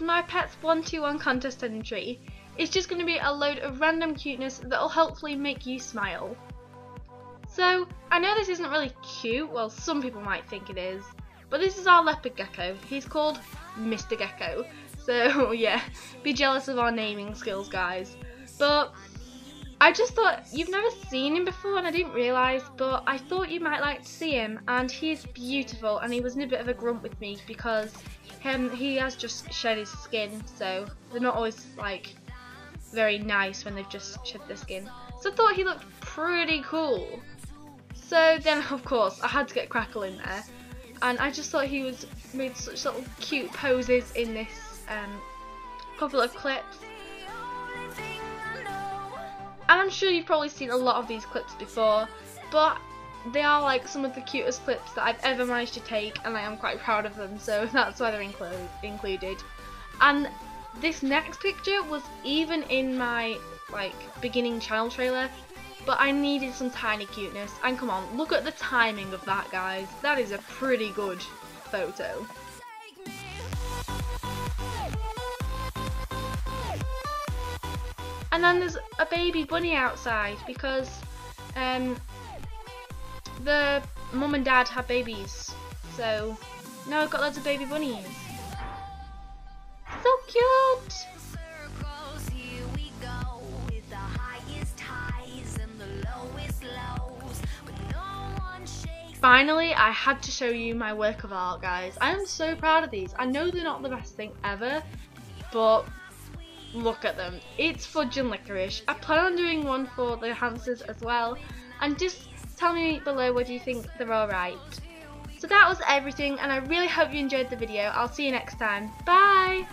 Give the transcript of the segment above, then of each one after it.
my pet's 121 contest entry It's just going to be a load of random cuteness that will hopefully make you smile. So, I know this isn't really cute, well some people might think it is, but this is our leopard gecko. He's called Mr. Gecko. So yeah, be jealous of our naming skills guys. But I just thought you've never seen him before and I didn't realise but I thought you might like to see him and he's beautiful and he was in a bit of a grump with me because him he has just shed his skin so they're not always like very nice when they've just shed their skin. So I thought he looked pretty cool. So then of course I had to get Crackle in there and I just thought he was made such little cute poses in this um, couple of clips and I'm sure you've probably seen a lot of these clips before, but they are like some of the cutest clips that I've ever managed to take and I am quite proud of them so that's why they're inclu included. And this next picture was even in my like beginning channel trailer but I needed some tiny cuteness and come on look at the timing of that guys that is a pretty good photo. And then there's a baby bunny outside because um, the mum and dad had babies. So now I've got loads of baby bunnies. So cute! Finally, I had to show you my work of art, guys. I am so proud of these. I know they're not the best thing ever, but look at them. It's fudge and licorice. I plan on doing one for the hamsters as well. And just tell me below whether you think they're alright. So that was everything and I really hope you enjoyed the video. I'll see you next time. Bye!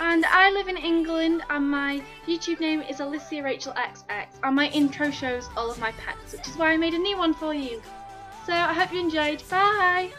And I live in England and my YouTube name is Alicia Rachel XX and my intro shows all of my pets which is why I made a new one for you. So I hope you enjoyed. Bye!